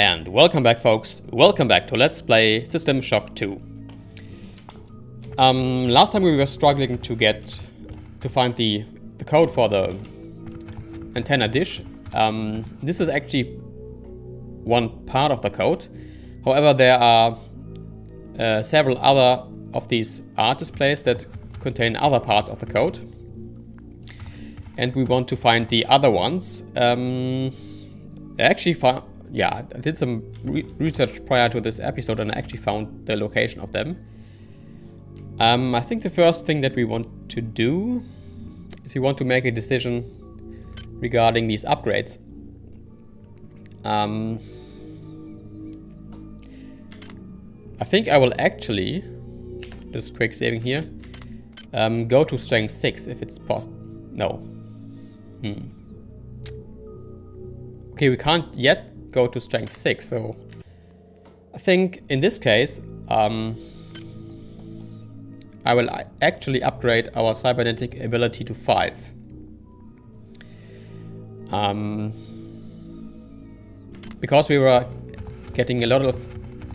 And welcome back folks, welcome back to Let's Play System Shock 2. Um, last time we were struggling to get, to find the, the code for the antenna dish. Um, this is actually one part of the code. However, there are uh, several other of these art displays that contain other parts of the code. And we want to find the other ones. Um, I actually yeah, I did some re research prior to this episode and I actually found the location of them. Um, I think the first thing that we want to do is we want to make a decision regarding these upgrades. Um, I think I will actually, just quick saving here, um, go to strength 6 if it's possible. No. Hmm. Okay, we can't yet go to strength 6, so I think in this case, um, I will actually upgrade our cybernetic ability to 5. Um, because we were getting a lot of,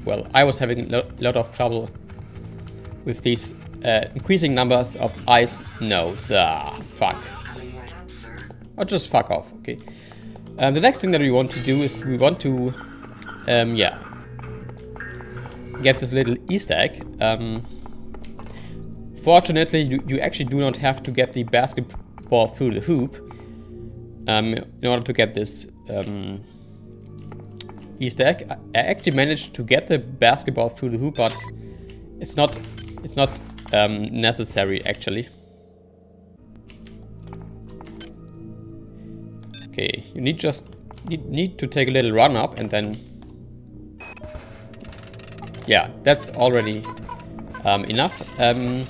well, I was having a lot of trouble with these uh, increasing numbers of ice nodes. Ah, fuck. Or just fuck off, okay. Um, the next thing that we want to do is we want to, um, yeah, get this little Easter egg. Um, fortunately, you, you, actually do not have to get the basketball through the hoop um, in order to get this um, Easter egg. I, I actually managed to get the basketball through the hoop, but it's not it's not um, necessary actually. Okay, you need just need, need to take a little run up and then yeah, that's already um, enough. Um,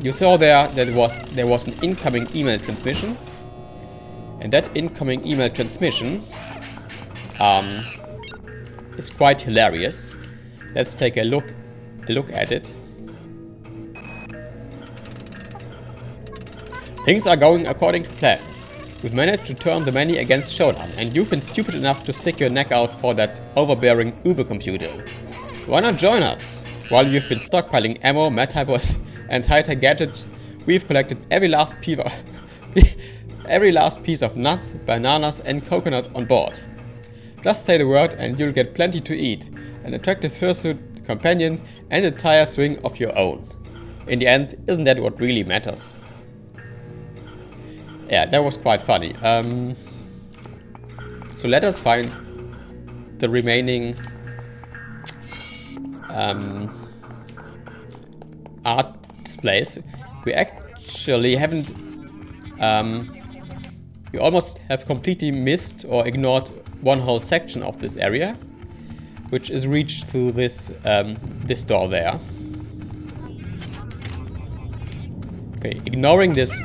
you saw there that was there was an incoming email transmission, and that incoming email transmission um, is quite hilarious. Let's take a look a look at it. Things are going according to plan. We've managed to turn the many against Shodan, and you've been stupid enough to stick your neck out for that overbearing Uber computer. Why not join us? While you've been stockpiling ammo, MedHypers, and high-tech gadgets, we've collected every last piece every last piece of nuts, bananas, and coconut on board. Just say the word and you'll get plenty to eat, an attractive fursuit companion, and a tire swing of your own. In the end, isn't that what really matters? Yeah, that was quite funny. Um, so let us find the remaining um, art displays. We actually haven't... Um, we almost have completely missed or ignored one whole section of this area, which is reached through this um, this door there. Okay, ignoring this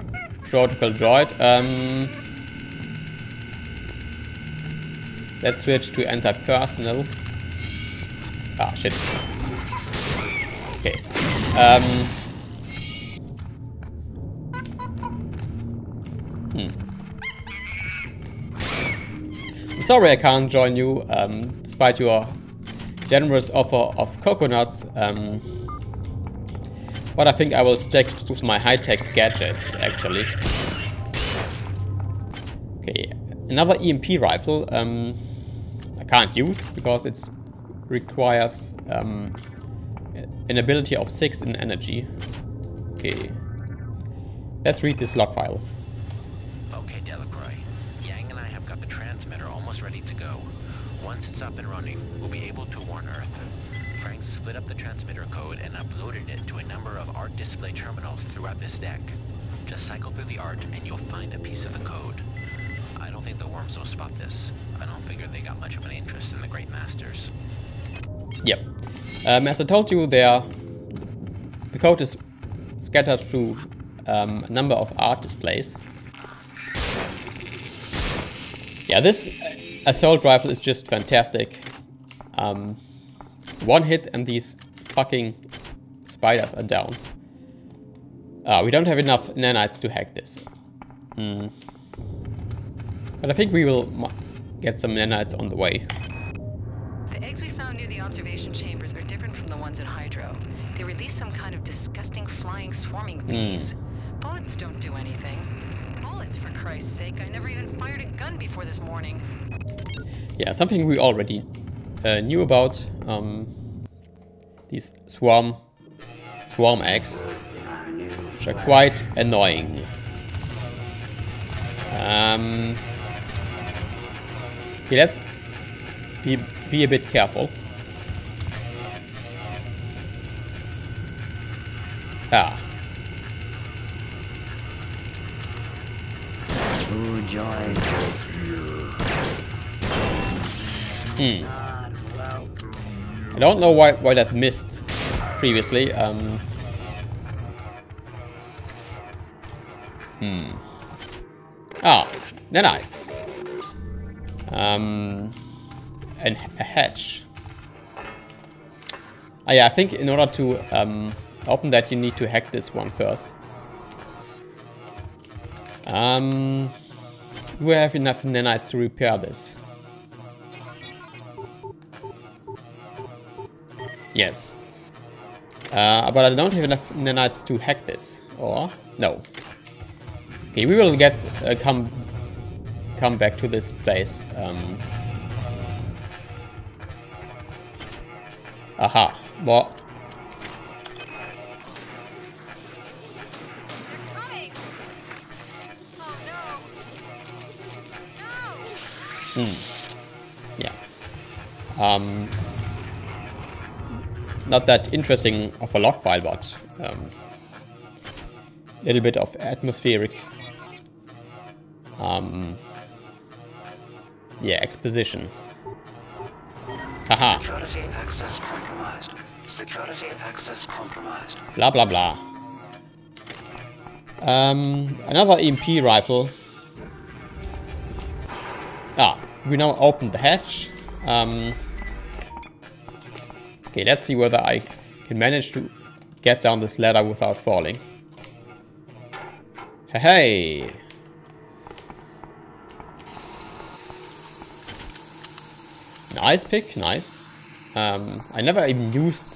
protocol droid. Um, let's switch to anti-personnel. Ah, shit. Okay. Um, hmm. I'm sorry I can't join you, um, despite your generous offer of coconuts. Um, but I think I will stick with my high-tech gadgets, actually. Okay, another EMP rifle. Um, I can't use because it requires um, an ability of 6 in energy. Okay. Let's read this log file. Okay, Delacroix. Yang and I have got the transmitter almost ready to go. Once it's up and running, we'll be able to warn Earth. Frank split up the transmitter code and uploaded it to a number of art display terminals throughout this deck. Just cycle through the art and you'll find a piece of the code. I don't think the worms will spot this. I don't figure they got much of an interest in the Great Masters. Yep. Um, as I told you, there the code is scattered through um, a number of art displays. Yeah, this assault rifle is just fantastic. Um, one hit and these fucking spiders are down. Uh, we don't have enough nanites to hack this. Hmm. But I think we will get some nanites on the way. The eggs we found near the observation chambers are different from the ones at Hydro. They release some kind of disgusting flying swarming bees. Bullets don't do anything. Bullets, for Christ's sake. I never even fired a gun before this morning. Yeah, something we already uh, knew about. Um, these swarm swarm eggs, which are quite annoying. Um, okay, let's be be a bit careful. Ah, Who joined us here? hmm. I don't know why why that missed previously. Um, hmm. Ah, nanites. Um, and a hatch. Ah, yeah, I think in order to um, open that, you need to hack this one first. Um, we have enough nanites to repair this? Yes. Uh, but I don't have enough nanites to hack this. Or, no. Okay, we will get, uh, come, come back to this place. Um, aha. Well, They're! Oh no! No! yeah. Um, not that interesting of a log file, but a um, little bit of atmospheric um, yeah, exposition. Haha, Security access compromised. Security access compromised. blah blah blah. Um, another EMP rifle. Ah, we now open the hatch. Um, okay, let's see whether I can manage to get down this ladder without falling. Hey. Nice pick, nice. Um, I never even used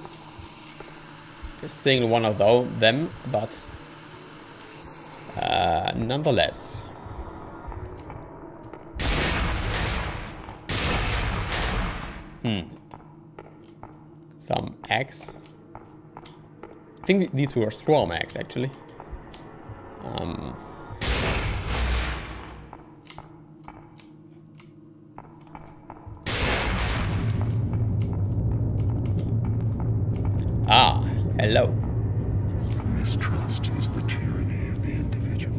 a single one of them, but uh, nonetheless. Hmm. Some eggs. I think these were swarm eggs, actually. Um, ah, hello. Mistrust is the tyranny of the individual.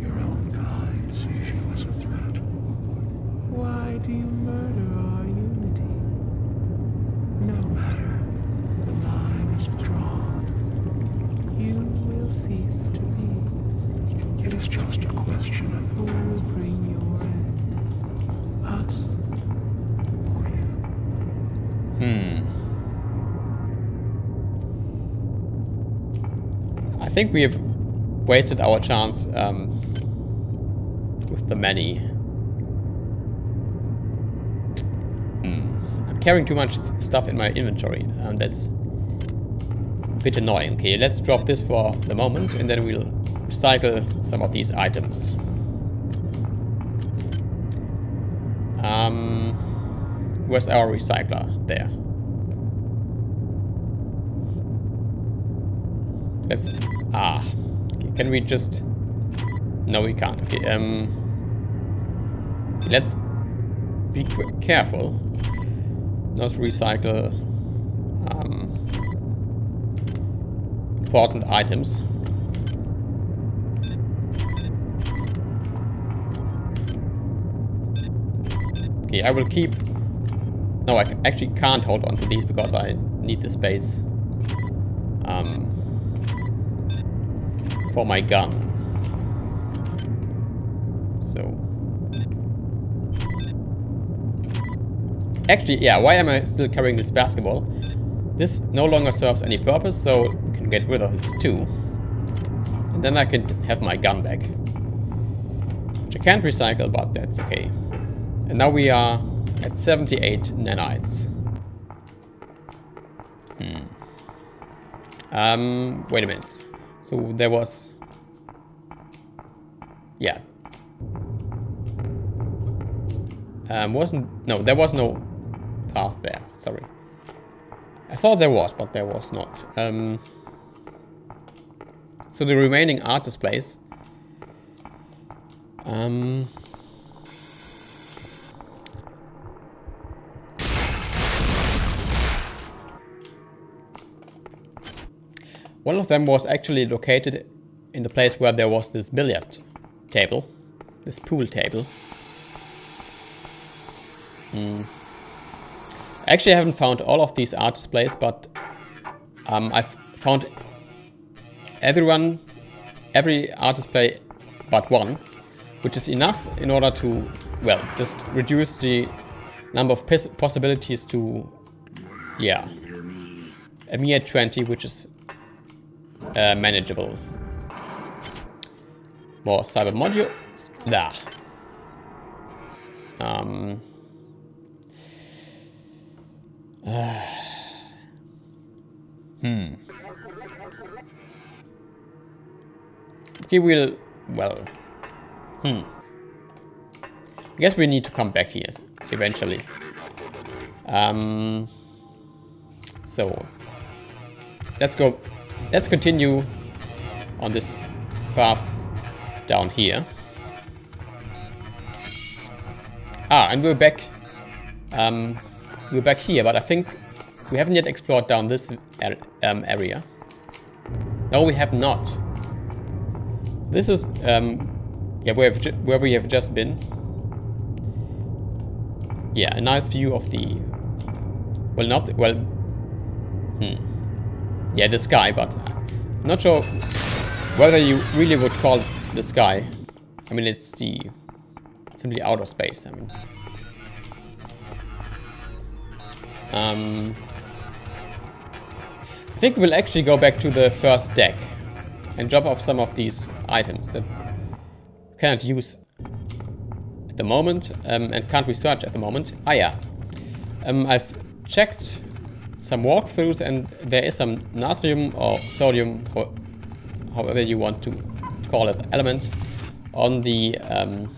Your own kind sees you as a threat. Why do you murder think we have wasted our chance um, with the many. Hmm. I'm carrying too much stuff in my inventory, and that's a bit annoying. Okay, let's drop this for the moment, and then we'll recycle some of these items. Um, where's our recycler? There. Let's. Ah. Can we just. No, we can't. Okay, um. let's be careful. Not recycle. Um. Important items. Okay, I will keep. No, I actually can't hold on to these because I need the space. For my gun. So. Actually, yeah, why am I still carrying this basketball? This no longer serves any purpose, so we can get rid of this too. And then I can have my gun back. Which I can't recycle, but that's okay. And now we are at 78 nanites. Hmm. Um, wait a minute. So there was... Yeah. Um, wasn't... No, there was no path there. Sorry. I thought there was, but there was not. Um, so the remaining art displays... Um, One of them was actually located in the place where there was this billiard table, this pool table. Mm. Actually, I haven't found all of these art displays, but um, I've found everyone, every art display but one, which is enough in order to, well, just reduce the number of possibilities to, yeah, a mere 20, which is uh, manageable. More cyber module. Da. Um. Uh. Hmm. Okay, we'll... Well... Hmm. I guess we need to come back here eventually. Um, so, let's go let's continue on this path down here. Ah, and we're back. Um, we're back here, but I think we haven't yet explored down this um, area. No, we have not. This is um, yeah, where, where we have just been. Yeah, a nice view of the. Well, not well. Hmm yeah, the sky, but not sure whether you really would call it the sky. I mean, it's the simply outer space. I mean, um, I think we'll actually go back to the first deck and drop off some of these items that we cannot use at the moment um, and can't research at the moment. Ah, yeah. Um, I've checked some walkthroughs and there is some natrium or sodium, however you want to call it, element on the um,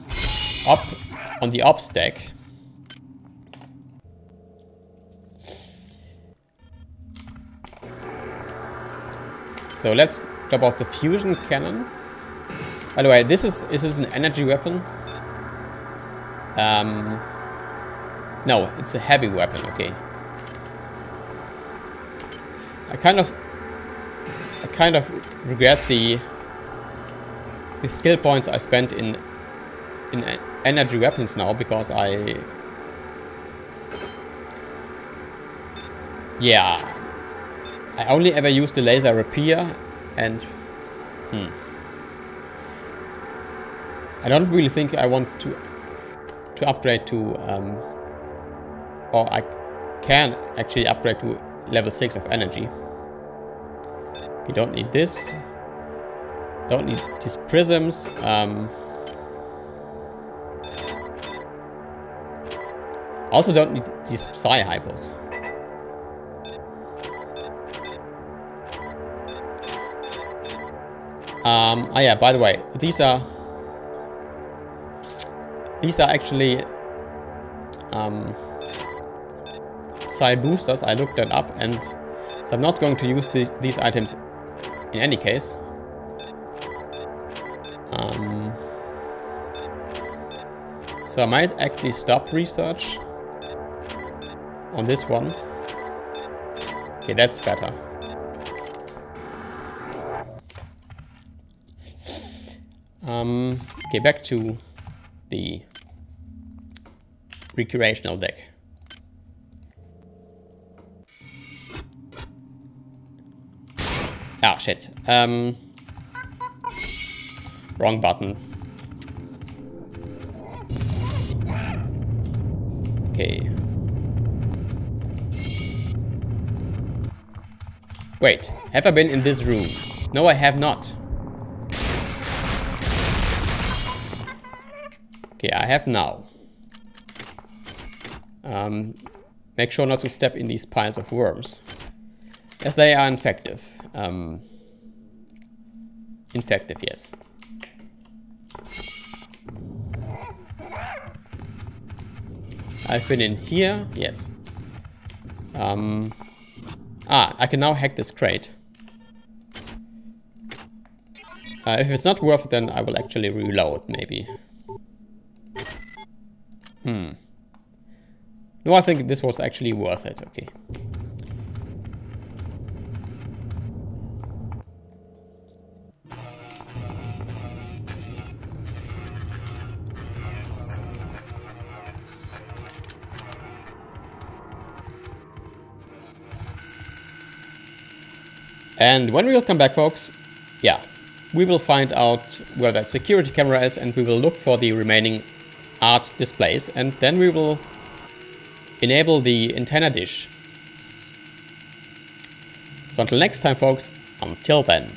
up on the ops deck. So let's drop off the fusion cannon. By the way, this is this is an energy weapon. Um, no, it's a heavy weapon. Okay. I kind of I kind of regret the the skill points I spent in in energy weapons now because I yeah I only ever used the laser rapier and hmm. I don't really think I want to to upgrade to um, or I can actually upgrade to level 6 of energy. We don't need this. Don't need these prisms. Um, also don't need these psi hypos. Um, oh yeah, by the way, these are these are actually um, psi boosters. I looked that up and so I'm not going to use these, these items in any case. Um, so I might actually stop research on this one. Okay, that's better. Um, okay, back to the recreational deck. Ah, shit. Um, wrong button. Okay. Wait, have I been in this room? No, I have not. Okay, I have now. Um, make sure not to step in these piles of worms, as they are infective. Um, infective, yes. I've been in here, yes. Um, ah, I can now hack this crate. Uh, if it's not worth it, then I will actually reload, maybe. Hmm. No, I think this was actually worth it, okay. And when we will come back, folks, yeah, we will find out where that security camera is and we will look for the remaining art displays and then we will enable the antenna dish. So until next time folks, until then.